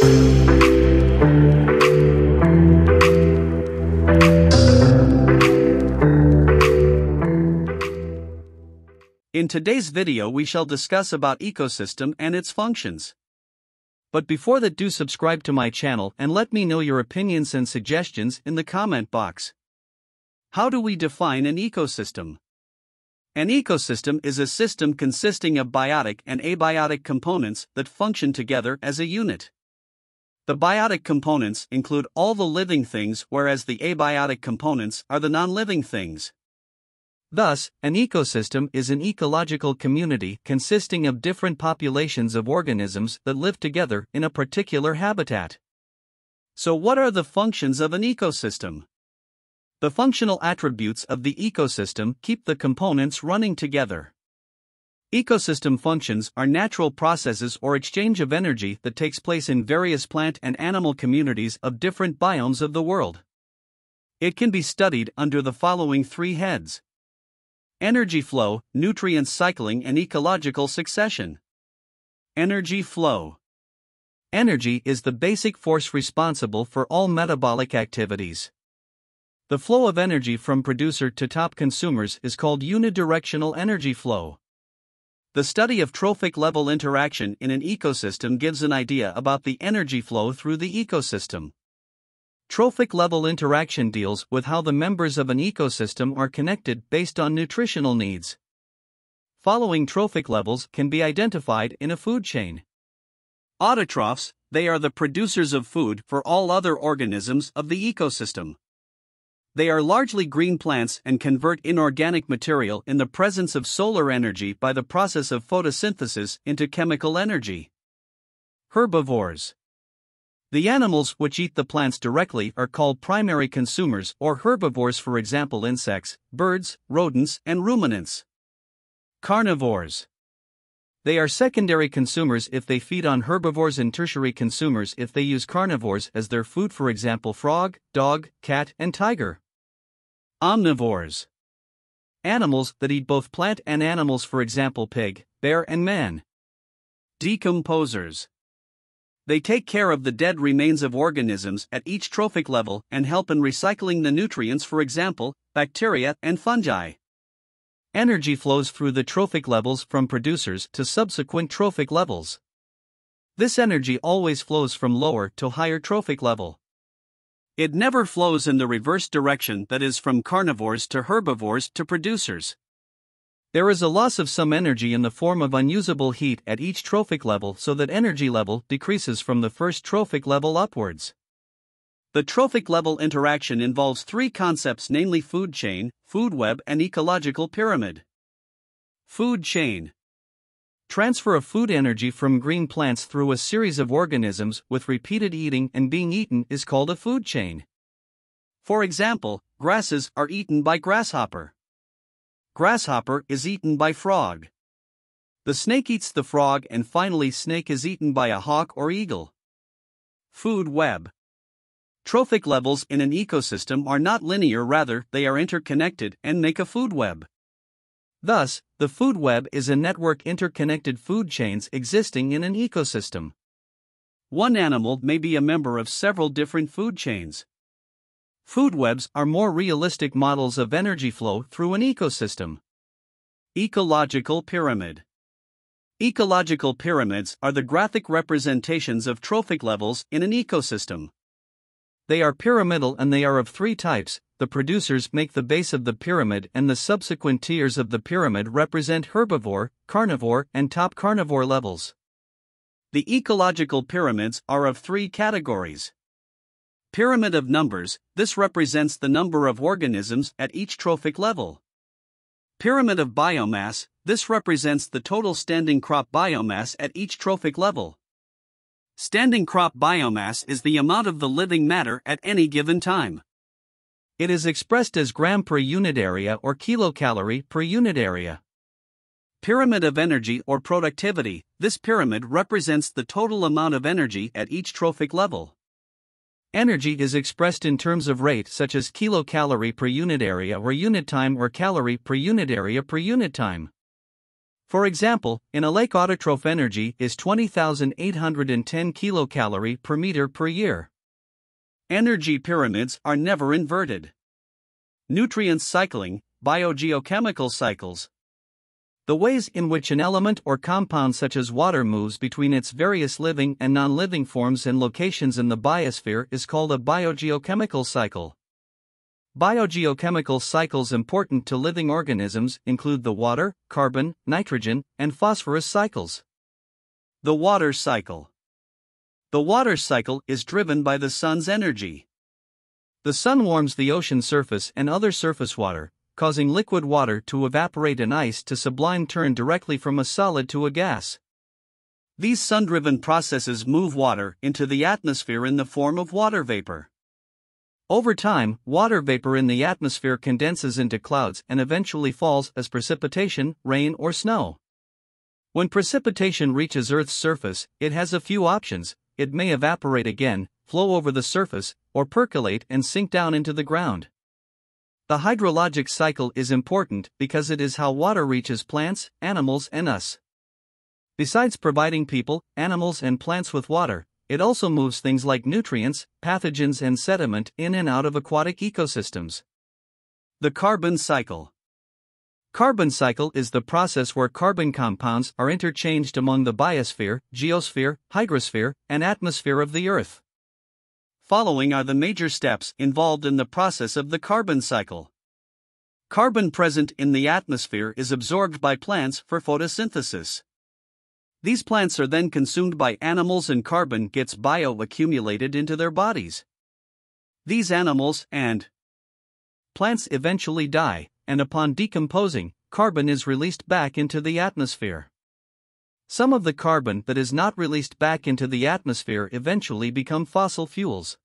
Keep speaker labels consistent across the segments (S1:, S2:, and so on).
S1: In today's video we shall discuss about ecosystem and its functions. But before that do subscribe to my channel and let me know your opinions and suggestions in the comment box. How do we define an ecosystem? An ecosystem is a system consisting of biotic and abiotic components that function together as a unit. The biotic components include all the living things, whereas the abiotic components are the non living things. Thus, an ecosystem is an ecological community consisting of different populations of organisms that live together in a particular habitat. So, what are the functions of an ecosystem? The functional attributes of the ecosystem keep the components running together. Ecosystem functions are natural processes or exchange of energy that takes place in various plant and animal communities of different biomes of the world. It can be studied under the following three heads Energy flow, nutrient cycling, and ecological succession. Energy flow. Energy is the basic force responsible for all metabolic activities. The flow of energy from producer to top consumers is called unidirectional energy flow. The study of trophic level interaction in an ecosystem gives an idea about the energy flow through the ecosystem. Trophic level interaction deals with how the members of an ecosystem are connected based on nutritional needs. Following trophic levels can be identified in a food chain. Autotrophs, they are the producers of food for all other organisms of the ecosystem. They are largely green plants and convert inorganic material in the presence of solar energy by the process of photosynthesis into chemical energy. Herbivores the animals which eat the plants directly are called primary consumers or herbivores, for example, insects, birds, rodents, and ruminants. Carnivores. They are secondary consumers if they feed on herbivores and tertiary consumers if they use carnivores as their food, for example, frog, dog, cat, and tiger. Omnivores. Animals that eat both plant and animals, for example, pig, bear, and man. Decomposers. They take care of the dead remains of organisms at each trophic level and help in recycling the nutrients, for example, bacteria and fungi. Energy flows through the trophic levels from producers to subsequent trophic levels. This energy always flows from lower to higher trophic level. It never flows in the reverse direction, that is, from carnivores to herbivores to producers. There is a loss of some energy in the form of unusable heat at each trophic level so that energy level decreases from the first trophic level upwards. The trophic level interaction involves three concepts namely food chain, food web, and ecological pyramid. Food chain Transfer of food energy from green plants through a series of organisms with repeated eating and being eaten is called a food chain. For example, grasses are eaten by grasshopper. Grasshopper is eaten by frog. The snake eats the frog, and finally, snake is eaten by a hawk or eagle. Food web. Trophic levels in an ecosystem are not linear, rather, they are interconnected and make a food web. Thus, the food web is a network interconnected food chains existing in an ecosystem. One animal may be a member of several different food chains. Food webs are more realistic models of energy flow through an ecosystem. Ecological Pyramid Ecological pyramids are the graphic representations of trophic levels in an ecosystem. They are pyramidal and they are of three types. The producers make the base of the pyramid, and the subsequent tiers of the pyramid represent herbivore, carnivore, and top carnivore levels. The ecological pyramids are of three categories. Pyramid of numbers, this represents the number of organisms at each trophic level. Pyramid of biomass, this represents the total standing crop biomass at each trophic level. Standing crop biomass is the amount of the living matter at any given time. It is expressed as gram per unit area or kilocalorie per unit area. Pyramid of energy or productivity, this pyramid represents the total amount of energy at each trophic level. Energy is expressed in terms of rate such as kilocalorie per unit area or unit time or calorie per unit area per unit time. For example, in a lake autotroph energy is 20,810 kilocalorie per meter per year. Energy pyramids are never inverted. Nutrient cycling, biogeochemical cycles. The ways in which an element or compound such as water moves between its various living and non living forms and locations in the biosphere is called a biogeochemical cycle. Biogeochemical cycles important to living organisms include the water, carbon, nitrogen, and phosphorus cycles. The water cycle. The water cycle is driven by the sun's energy. The sun warms the ocean surface and other surface water, causing liquid water to evaporate and ice to sublime turn directly from a solid to a gas. These sun driven processes move water into the atmosphere in the form of water vapor. Over time, water vapor in the atmosphere condenses into clouds and eventually falls as precipitation, rain, or snow. When precipitation reaches Earth's surface, it has a few options it may evaporate again, flow over the surface, or percolate and sink down into the ground. The hydrologic cycle is important because it is how water reaches plants, animals, and us. Besides providing people, animals, and plants with water, it also moves things like nutrients, pathogens, and sediment in and out of aquatic ecosystems. The carbon cycle. Carbon cycle is the process where carbon compounds are interchanged among the biosphere, geosphere, hydrosphere, and atmosphere of the Earth. Following are the major steps involved in the process of the carbon cycle. Carbon present in the atmosphere is absorbed by plants for photosynthesis. These plants are then consumed by animals and carbon gets bioaccumulated into their bodies. These animals and plants eventually die, and upon decomposing, carbon is released back into the atmosphere. Some of the carbon that is not released back into the atmosphere eventually become fossil fuels.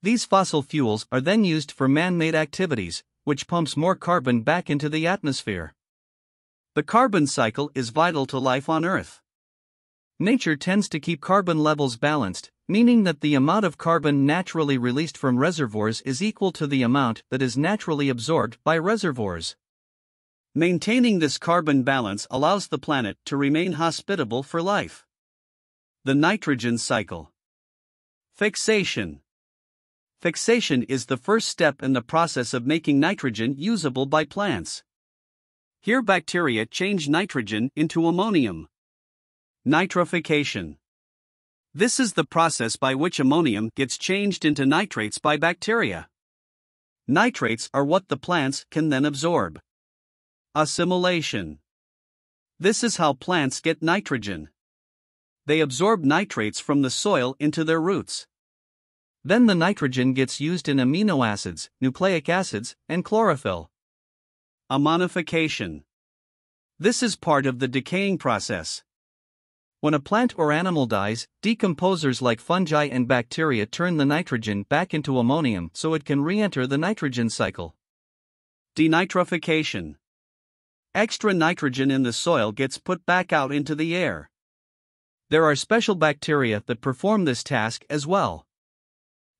S1: These fossil fuels are then used for man made activities, which pumps more carbon back into the atmosphere. The carbon cycle is vital to life on Earth. Nature tends to keep carbon levels balanced, meaning that the amount of carbon naturally released from reservoirs is equal to the amount that is naturally absorbed by reservoirs. Maintaining this carbon balance allows the planet to remain hospitable for life. The nitrogen cycle. Fixation. Fixation is the first step in the process of making nitrogen usable by plants. Here, bacteria change nitrogen into ammonium. Nitrification. This is the process by which ammonium gets changed into nitrates by bacteria. Nitrates are what the plants can then absorb. Assimilation. This is how plants get nitrogen. They absorb nitrates from the soil into their roots. Then the nitrogen gets used in amino acids, nucleic acids, and chlorophyll. Ammonification. This is part of the decaying process. When a plant or animal dies, decomposers like fungi and bacteria turn the nitrogen back into ammonium so it can re enter the nitrogen cycle. Denitrification. Extra nitrogen in the soil gets put back out into the air. There are special bacteria that perform this task as well.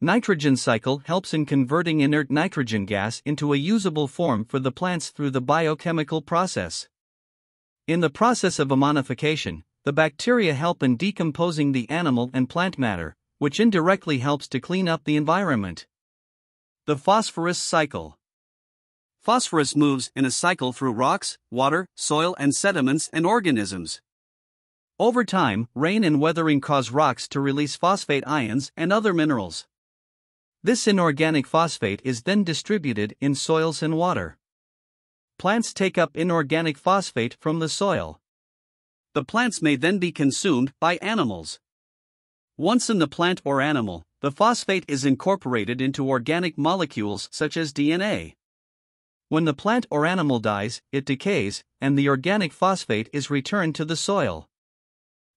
S1: Nitrogen cycle helps in converting inert nitrogen gas into a usable form for the plants through the biochemical process. In the process of ammonification, the bacteria help in decomposing the animal and plant matter, which indirectly helps to clean up the environment. The phosphorus cycle. Phosphorus moves in a cycle through rocks, water, soil, and sediments and organisms. Over time, rain and weathering cause rocks to release phosphate ions and other minerals. This inorganic phosphate is then distributed in soils and water. Plants take up inorganic phosphate from the soil. The plants may then be consumed by animals. Once in the plant or animal, the phosphate is incorporated into organic molecules such as DNA. When the plant or animal dies, it decays, and the organic phosphate is returned to the soil.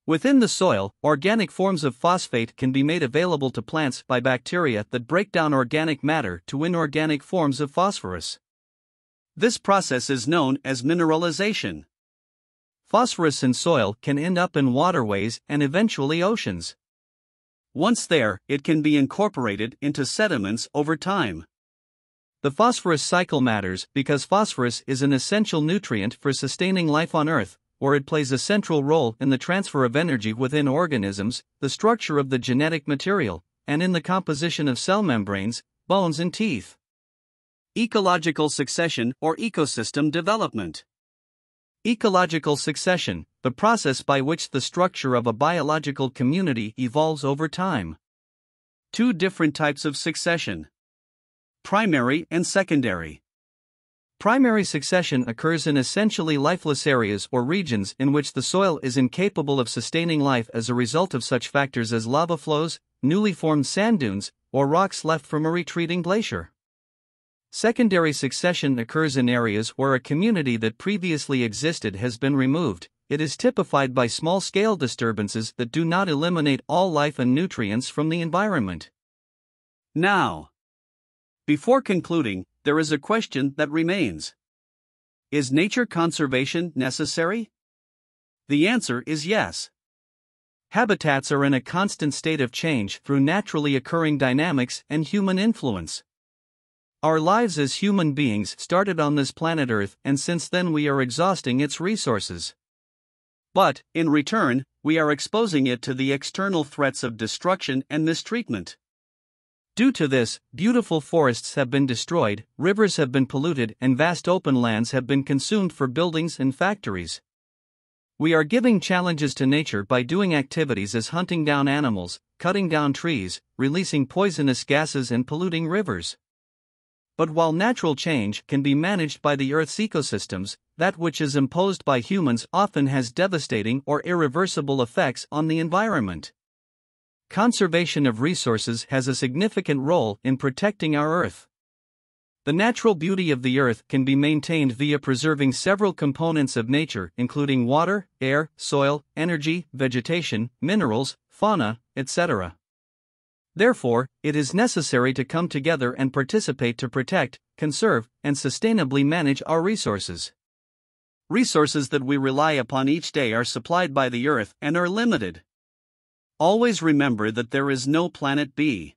S1: Within the soil, organic forms of phosphate can be made available to plants by bacteria that break down organic matter to inorganic forms of phosphorus. This process is known as mineralization. Phosphorus in soil can end up in waterways and eventually oceans. Once there, it can be incorporated into sediments over time. The phosphorus cycle matters because phosphorus is an essential nutrient for sustaining life on Earth, where it plays a central role in the transfer of energy within organisms, the structure of the genetic material, and in the composition of cell membranes, bones, and teeth. Ecological succession or ecosystem development. Ecological succession, the process by which the structure of a biological community evolves over time. Two different types of succession primary and secondary. Primary succession occurs in essentially lifeless areas or regions in which the soil is incapable of sustaining life as a result of such factors as lava flows, newly formed sand dunes, or rocks left from a retreating glacier. Secondary succession occurs in areas where a community that previously existed has been removed. It is typified by small scale disturbances that do not eliminate all life and nutrients from the environment. Now, before concluding, there is a question that remains Is nature conservation necessary? The answer is yes. Habitats are in a constant state of change through naturally occurring dynamics and human influence. Our lives as human beings started on this planet Earth, and since then we are exhausting its resources. But, in return, we are exposing it to the external threats of destruction and mistreatment. Due to this, beautiful forests have been destroyed, rivers have been polluted, and vast open lands have been consumed for buildings and factories. We are giving challenges to nature by doing activities as hunting down animals, cutting down trees, releasing poisonous gases, and polluting rivers. But while natural change can be managed by the Earth's ecosystems, that which is imposed by humans often has devastating or irreversible effects on the environment. Conservation of resources has a significant role in protecting our Earth. The natural beauty of the Earth can be maintained via preserving several components of nature, including water, air, soil, energy, vegetation, minerals, fauna, etc. Therefore, it is necessary to come together and participate to protect, conserve, and sustainably manage our resources. Resources that we rely upon each day are supplied by the Earth and are limited. Always remember that there is no planet B.